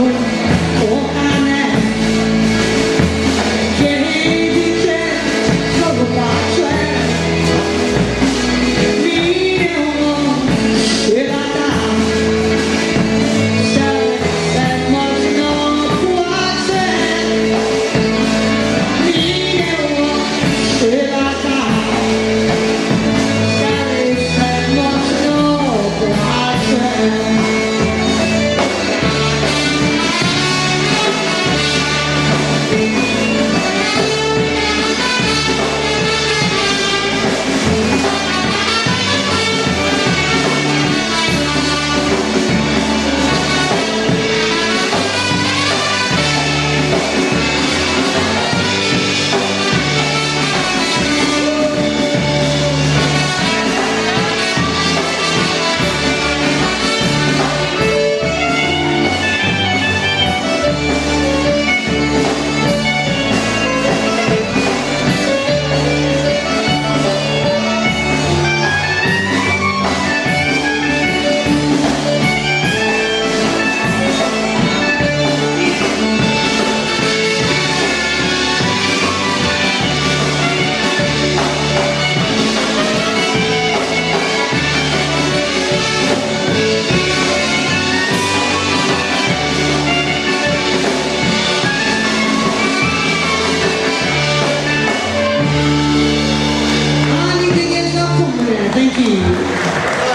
Oh, Mój kochany You. Thank you.